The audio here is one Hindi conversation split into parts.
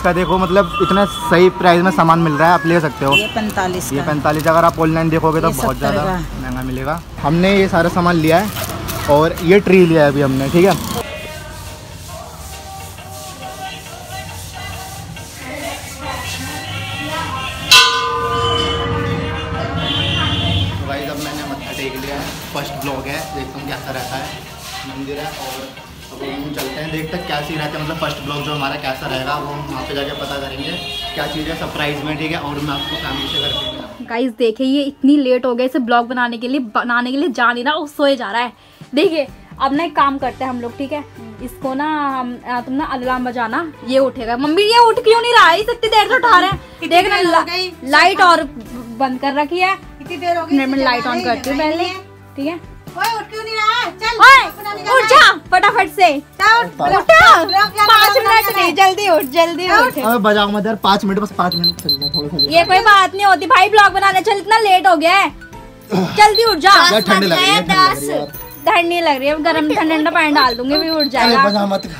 इसका देखो मतलब इतना सही प्राइस में सामान मिल रहा है आप ले सकते हो। ये पैंतालीस ये पैंतालीस अगर आप ऑनलाइन देखोगे तो बहुत ज़्यादा महँगा मिलेगा। हमने ये सारा सामान लिया है और ये ट्री लिया है अभी हमने ठीक है? तो है। फ़र्स्ट ब्लॉग है देखता हूँ कैसा रहता है। मंदिर है और अब चलते हैं देखते हैं क्या चीज़ रहता है। मतलब फ़र्स्ट ब्लॉग जो हमारा कैसा रहेगा वो हम वहाँ पे जाके पता करेंगे क्या चीज़ है सरप्राइज़ में ठीक है? और मैं आपको फैमिली से करके। गाइस देखिए ये इतनी लेट हो गई इसे ब्लॉग बनाने के लिए बनाने के लिए जा नहीं रहा वो सोए जा रहा है। देखिए अब ना एक काम करते हैं हम लोग ठीक है? इसको ना हम तुम ना अलार्म बजाना ये उठेगा। मम्मी ये उठ क्यों नहीं रहा? है इसे इतनी देर से उठा रहे हैं। देखना देर ला, लाइट और बंद कर रखी है। इतनी देर हो गई? में लाइट ऑन करती हूँ पहले ठीक है? ओए उठ क्यों नहीं रहा है? चल ओए उठ जा फटाफट से। उठ पाँच ब्लॉग मिनट नहीं जल्दी उठ जल्दी उठ। अबे बजाओ मत यार पाँच मिनट बस पाँच मिनट चल थोड़ा सा ये कोई बात नहीं होती भाई ब्लॉग बनाने चल इतना लेट हो गया है। जल्दी उठ जा। ठंड लग रही है ठंड लग रही है गर्म ठंडा ठंडा पानी डाल दूँगी भी उठ जाएगा। बजा मत।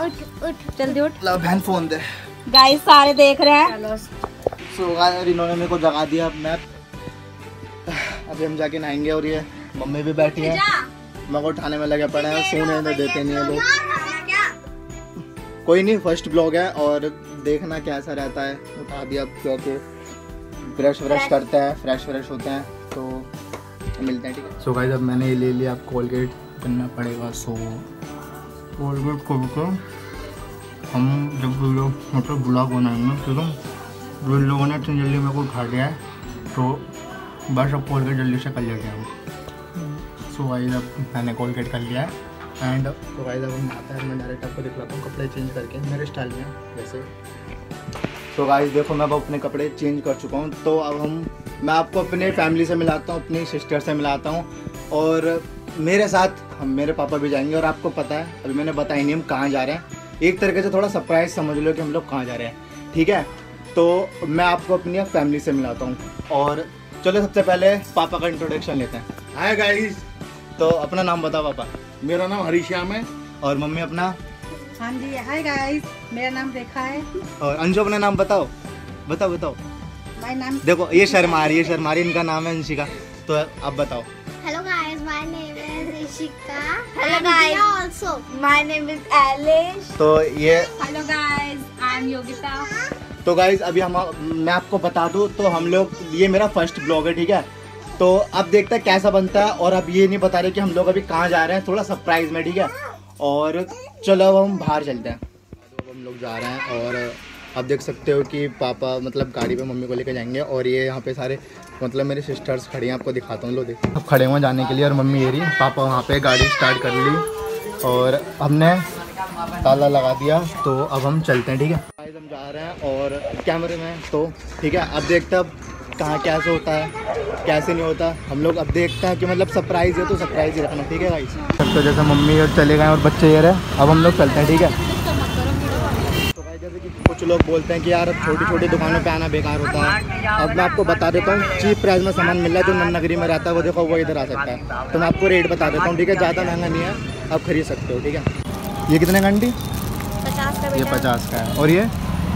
उठ उठ। जल्दी उठ। ला बहन फ़ोन दे। गाइस सारे देख रहे हैं। सो यार इन्होंने मेरे को जगा दिया अब मैं अभी हम जाके नहाएँगे और ये मम्मी भी बैठी है। मैं को उठाने में लगे पड़े हैं सोने तो देते नहीं है लोग। कोई नहीं फ़र्स्ट ब्लॉग है और देखना कैसा रहता है। उठा दिया अब क्योंकि ब्रश व्रश करते हैं फ्रेश व्रेश होते हैं तो मिलते हैं ठीक है। सो गाइस अब मैंने ये ले लिया कोलगेट करना पड़ेगा सो कोलगेट को भी हम जब वीडियो मतलब ब्लॉग बनाएँगे है जो लोगों ने इतनी जल्दी मेरे को उठा दिया है तो बस अब कोलगेट जल्दी से कर लेते हैं हम। सो गाइस अब मैंने कोलगेट कर लिया है। एंड तो गाइस अब हम आता है मैं डायरेक्ट आपको दिखलाता हूँ कपड़े चेंज करके मेरे स्टाइल में जैसे तो गाइस देखो मैं अब अपने कपड़े चेंज कर चुका हूँ। तो अब हम मैं आपको अपने फैमिली से मिलाता हूँ अपनी सिस्टर से मिलाता हूँ। और मेरे साथ हम मेरे पापा भी जाएँगे। और आपको पता है अभी मैंने बताया नहीं हम कहाँ जा रहे हैं। एक तरीके से थोड़ा सरप्राइज़ समझ लो कि हम लोग कहाँ जा रहे हैं। ठीक है? तो मैं आपको अपनी फैमिली से मिलाता हूँ। और चलो सबसे पहले पापा का इंट्रोडक्शन लेते हैं। हाय गाइस तो अपना नाम बताओ पापा। मेरा नाम हरीश्याम है। और मम्मी अपना? हाँ जी हाय गाइस मेरा नाम रेखा है। और अंशु अपना नाम बताओ। बताओ बताओ। माय नाम देखो ये शर्मा रही है शर्मा रही इनका नाम है अंशिका। तो आप बताओ। Hello guys, my name is Ishika. Hello, and guys. Dia also. My name is Eilish तो ये hello guys I am Yogita तो गाइज़ अभी हम मैं आपको बता दूँ तो हम लोग ये मेरा फ़र्स्ट ब्लॉग है ठीक है? तो अब देखते हैं कैसा बनता है और अब ये नहीं बता रहे कि हम लोग अभी कहाँ जा रहे हैं, थोड़ा सरप्राइज़ में, ठीक है? और चलो अब हम बाहर चलते हैं। तो हम लोग जा रहे हैं और आप देख सकते हो कि पापा मतलब गाड़ी पे मम्मी को लेकर जाएँगे और ये यहाँ पे सारे मतलब मेरे सिस्टर्स खड़े हैं, आपको दिखाता हूँ, लो देख। अब खड़े हुए जाने के लिए और मम्मी ये रही, पापा वहाँ पे गाड़ी स्टार्ट कर ली और हमने ताला लगा दिया तो अब हम चलते हैं, ठीक है? हम जा रहे हैं और कैमरे में तो ठीक है? अब देखते अब कहाँ कैसे होता है कैसे नहीं होता हम लोग अब देखते हैं कि मतलब सरप्राइज़ है तो सरप्राइज़ ही रखना ठीक है गाइस तो जैसे मम्मी और चले गए और बच्चे ये रहे अब हम लोग चलते हैं ठीक है? तो गाइस जैसे कि कुछ लोग बोलते हैं कि यार छोटी छोटी दुकानों पे आना बेकार होता है। अब मैं आपको बता देता हूँ चीप प्राइस में सामान मिल रहा है जो नन नगरी में रहता है वो देखो वो इधर आ सकता है। तो मैं आपको रेट बता देता हूँ ठीक है? ज़्यादा महँगा नहीं है आप खरीद सकते हो ठीक है? ये कितने घंटी पचास का ये पचास का है। और ये?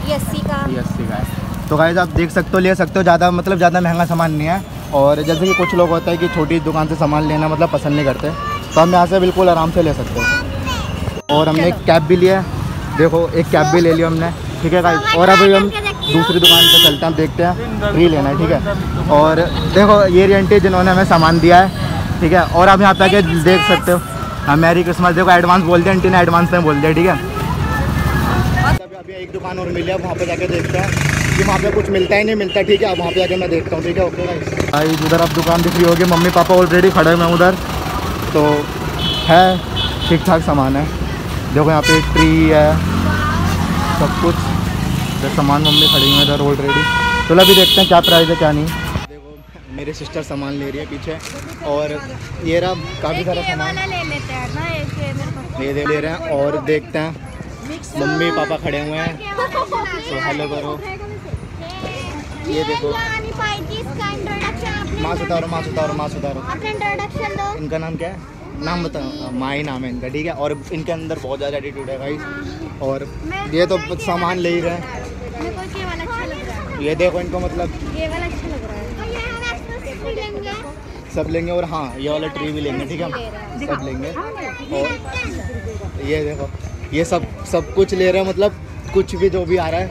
ये अस्सी का। ये अस्सी का है। तो गाइज़ आप देख सकते हो, ले सकते हो, ज़्यादा मतलब ज़्यादा महँगा सामान नहीं है। और जैसे कि कुछ लोग होता है कि छोटी दुकान से सामान लेना मतलब पसंद नहीं करते तो हम यहाँ से बिल्कुल आराम से ले सकते हो। और हमने एक कैब भी लिया देखो, एक कैब भी ले लिया हमने। ठीक है गाइज़ और अभी हम दूसरी दुकान पे चलते हैं देखते हैं। ट्री लेना है, ठीक है? और देखो, ये रेंटी जिन्होंने हमें सामान दिया है, ठीक है? और आप यहाँ पे आके देख सकते हो। हाँ मैरी क्रिसमस देखो एडवांस बोल दिया आंटी ने एडवांस में बोल दिया, ठीक है? अभी अभी एक दुकान और मिली है वहाँ पे जाके देखते हैं। कि वहाँ पे कुछ मिलता ही नहीं मिलता ठीक है अब वहाँ पे जाके मैं देखता हूँ ठीक है ओके भाई उधर आप दुकान दिख रही होगी मम्मी पापा ऑलरेडी खड़े हुए हैं उधर। तो है ठीक ठाक सामान है। देखो यहाँ पे ट्री है सब कुछ। इधर सामान मम्मी खड़ी हुई है इधर ऑलरेडी चलो अभी देखते हैं क्या प्राइस है क्या नहीं। देखो मेरे सिस्टर सामान ले रही है पीछे और ये रहा काफ़ी सारा सामान। ले लेते हैं ना एक मेरे को ये दे ले रहे हैं और देखते हैं। मम्मी पापा खड़े हुए हैं। तो हेलो करो। ये देखो। माँ उतारो माँ दो। इनका नाम क्या है? नाम बताओ। माही नाम है इनका ठीक है? और इनके अंदर बहुत ज़्यादा एटीट्यूड है भाई और ये तो सामान ले ही रहे हैं। ये अच्छा है। ये देखो इनको मतलब। ये वाला अच्छा लग रहा है। सब लेंगे। और हाँ ये वाला ट्री भी लेंगे ठीक है? सब लेंगे। और ये देखो ये सब सब कुछ ले रहे हैं मतलब कुछ भी जो भी आ रहा है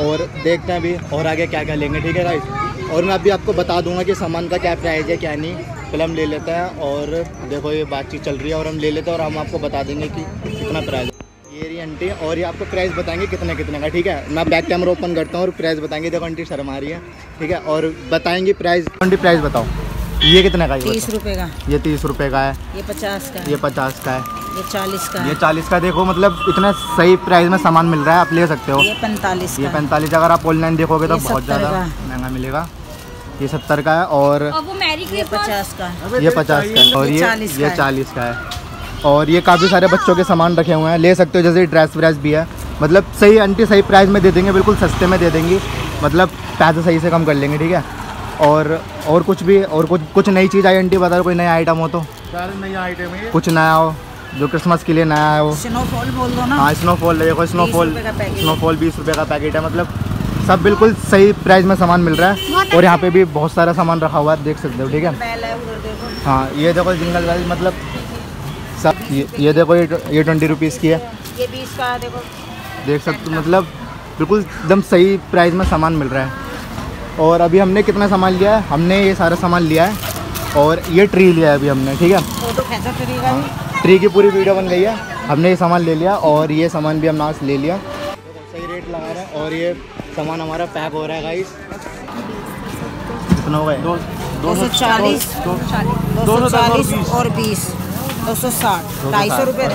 और देखते हैं अभी और आगे क्या क्या लेंगे ठीक है राइट और मैं अभी आपको बता दूँगा कि सामान का क्या प्राइस है क्या नहीं। पहले हम ले लेते हैं और देखो ये बातचीत चल रही है और हम ले लेते हैं और हम आपको बता देंगे कि कितना प्राइस है। ये रही आंटी और ये आपको प्राइस बताएँगे कितने कितने का ठीक है? मैं बैक कैमरा ओपन करता हूँ और प्राइस बताएँगे। देखो आंटी शर्म रही है ठीक है? और बताएँगे प्राइस आंटी प्राइस बताओ। ये कितने का है तीस रुपये का। ये तीस रुपये का है। ये पचास का ये पचास का है। ये चालीस का ये चालीस का देखो मतलब इतना सही प्राइस में सामान मिल रहा है आप ले सकते हो। ये पैंतालीस ये पैंतालीस अगर आप ऑनलाइन देखोगे तो बहुत ज़्यादा महँगा मिलेगा। ये सत्तर का है और और वो ये पचास का। ये पचास का है। और ये ये 40 का ये है। चालीस का है। और ये काफ़ी सारे बच्चों के सामान रखे हुए हैं। ले सकते हो जैसे ड्रेस व्रेस भी है। मतलब सही आंटी सही प्राइस में दे देंगे बिल्कुल सस्ते में दे देंगी। मतलब पैसे सही से कम कर लेंगे ठीक है? और और कुछ भी और कुछ कुछ नई चीज़ आई आंटी बता दो कोई नया आइटम हो तो। सारे नई आइटम है कुछ नया हो। जो क्रिसमस के लिए नया है वो। स्नोफॉल बोल दो ना। हाँ स्नोफॉल देखो स्नोफॉल रुपए। स्नोफॉल बीस रुपये का पैकेट है मतलब सब बिल्कुल सही प्राइस में सामान मिल रहा है। और यहाँ पे भी बहुत सारा सामान रखा हुआ है देख सकते हो ठीक है? है ये देखो जिंगल बेल मतलब सब ये, ये देखो ये ये ट्वेंटी रुपीज़ की है। ये बीस का देखो। देख सकते हो मतलब बिल्कुल एकदम सही प्राइस में सामान मिल रहा है। और अभी हमने कितना सामान लिया है? हमने ये सारा सामान लिया है और ये ट्री लिया है अभी हमने ठीक है? फ़ोटो खींचा ट्री की पूरी वीडियो बन गई है। हमने ये सामान ले लिया और ये सामान भी हमने आज ले लिया। सही रेट लगा रहा है और ये सामान हमारा पैक हो रहा है गाइस कितना हो? दो सौ चालीस। दो सौ चालीस और बीस। दो सौ साठ। ढाई सौ रुपये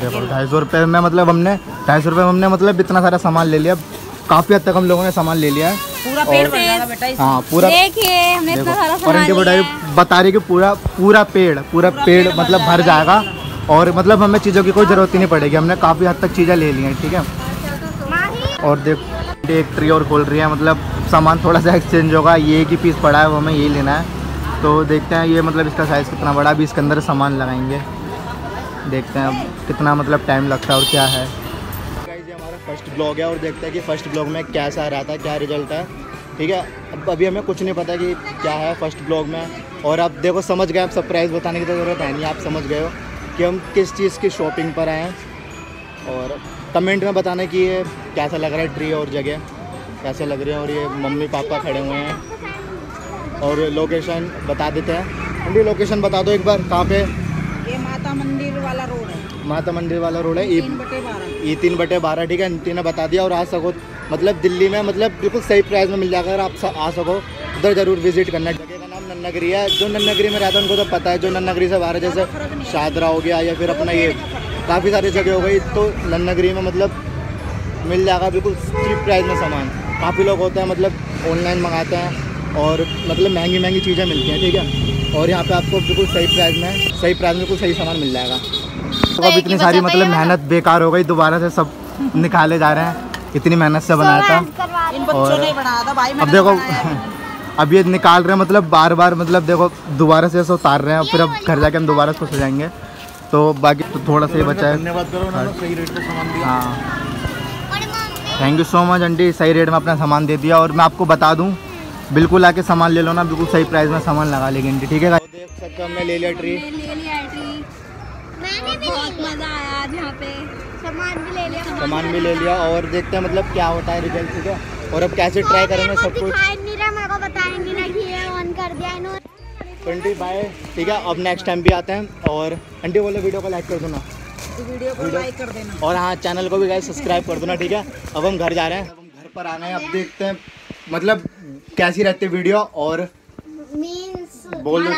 देखो ढाई सौ रुपये में मतलब हमने ढाई सौ रुपये में हमने मतलब इतना सारा सामान ले लिया। काफ़ी हद तक हम लोगों ने सामान ले लिया है। पूरा पेड़ बन बेटा हाँ पूरा देखिए हमने इतना सारा और सामान इनके लिया बटाई है। बता रही कि पूरा पूरा पेड़ पूरा पेड़ मतलब भर जाएगा। और मतलब हमें चीज़ों की कोई ज़रूरत ही नहीं पड़ेगी, हमने काफ़ी हद तक चीज़ें ले ली हैं, ठीक है? और देख, एक ट्री और खोल रही है मतलब सामान थोड़ा सा एक्सचेंज होगा, ये ही पीस पड़ा है, वो हमें यही लेना है। तो देखते हैं ये मतलब इसका साइज़ कितना बड़ा, अभी इसके अंदर सामान लगाएँगे। देखते हैं अब कितना मतलब टाइम लगता है और क्या है। ये हमारा फ़र्स्ट ब्लॉग है और देखते हैं कि फ़र्स्ट ब्लॉग में कैसा रहा था, क्या रिज़ल्ट है, ठीक है? अब अभी हमें कुछ नहीं पता कि क्या है फ़र्स्ट ब्लॉग में। और आप देखो, समझ गए अब सरप्राइज़ बताने की तो ज़रूरत है नहीं, आप समझ गए हो। कि हम किस चीज़ की शॉपिंग पर आए हैं और कमेंट में बताना कि ये कैसा लग रहा है ट्री और जगह कैसे लग रही है और ये मम्मी पापा खड़े हुए हैं। और लोकेशन बता देते हैं। भी लोकेशन बता दो एक बार कहाँ पे? ये माता मंदिर वाला रोड है। माता मंदिर वाला रोड है। ई तीन बटे बारह। ये तीन बटे बारह ठीक है? आंटी ने बता दिया और आ सको। मतलब दिल्ली में मतलब बिल्कुल सही प्राइस में मिल जाएगा अगर आप आ सको। उधर ज़रूर विज़िट करना। का है। जो नन्नगरी में रहता है उनको तो पता है जो नन्नगरी से बाहर जैसे शादरा हो गया या फिर अपना ये काफ़ी सारी जगह हो गई तो नन्नगरी में मतलब मिल जाएगा बिल्कुल चीप प्राइस में सामान। काफ़ी लोग होते हैं मतलब ऑनलाइन मंगाते हैं और मतलब महँगी महँगी चीज़ें मिलती हैं ठीक है? और यहाँ पे आपको बिल्कुल सही प्राइस में सही प्राइस में बिल्कुल सही सामान मिल जाएगा। तो अब इतनी सारी मतलब मेहनत बेकार हो गई दोबारा से सब निकाले जा रहे हैं। इतनी मेहनत से बनाया था। और- ने बनाया था भाई अब देखो है। अब ये निकाल रहे हैं मतलब बार बार मतलब देखो दोबारा से ऐसे उतार रहे हैं और फिर अब घर जाके हम दोबारा इसको सजाएँगे तो बाकी तो थोड़ा सा ही बचा है। धन्यवाद करो उन्होंने सही रेट पे सामान दिया। हाँ। Thank you so much aunty सही रेट में अपना सामान दे दिया और मैं आपको बता दूँ बिल्कुल आके सामान ले लो ना बिल्कुल सही प्राइस में सामान लगा लेगी आंटी ठीक है देख सकते हमने ले लिया ट्री ले लिया ट्री मैंने भी बहुत मज़ा आया आज यहाँ पे। सामान भी ले लिया सामान भी ले लिया और देखते हैं मतलब क्या होता है रिज़ल्ट ठीक है? और अब कैसे ट्राई करेंगे सब कुछ। ट्वेंटी बाय ठीक है अब नेक्स्ट टाइम भी आते हैं और आंटी वाले वीडियो को लाइक कर दो ना वीडियो को लाइक कर देना। और हाँ चैनल को भी गाइस सब्सक्राइब कर दो ना ठीक है? अब हम घर जा रहे हैं। अब हम घर पर आ गए हैं अब देखते हैं। मतलब कैसी रहती है वीडियो और मींस बोल दो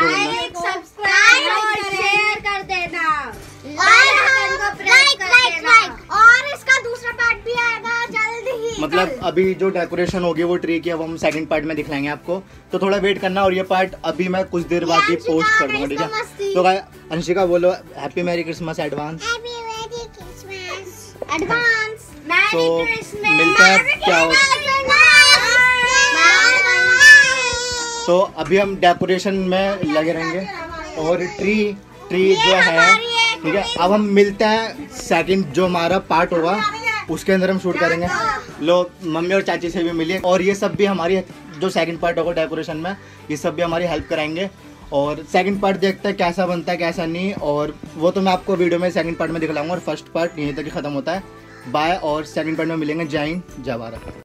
मतलब अभी जो डेकोरेशन होगी वो ट्री की अब हम सेकंड पार्ट में दिखलाएँगे आपको। तो थोड़ा वेट करना और ये पार्ट अभी मैं कुछ देर बाद ही पोस्ट कर दूँगा ठीक है? तो गाइस अंशिका बोलो happy merry Christmas advance Christmas advance तो मिलते हैं क्या हो तो अभी हम डेकोरेशन में लगे रहेंगे और ट्री ट्री जो है ठीक है? अब हम मिलते हैं सेकंड जो हमारा पार्ट होगा। उसके अंदर हम शूट करेंगे। लोग, मम्मी और चाची से भी मिलिए। और ये सब भी हमारी, जो सेकंड पार्ट होगा डेकोरेशन में, ये सब भी हमारी हेल्प कराएँगे। और सेकंड पार्ट देखते हैं कैसा बनता है, कैसा नहीं। और वो तो मैं आपको वीडियो में सेकंड पार्ट में दिखलाऊँगा। और फ़र्स्ट पार्ट यहीं तक ही खत्म होता है। बाय और सेकंड पार्ट में मिलेंगे जय हिंद, जय भारत।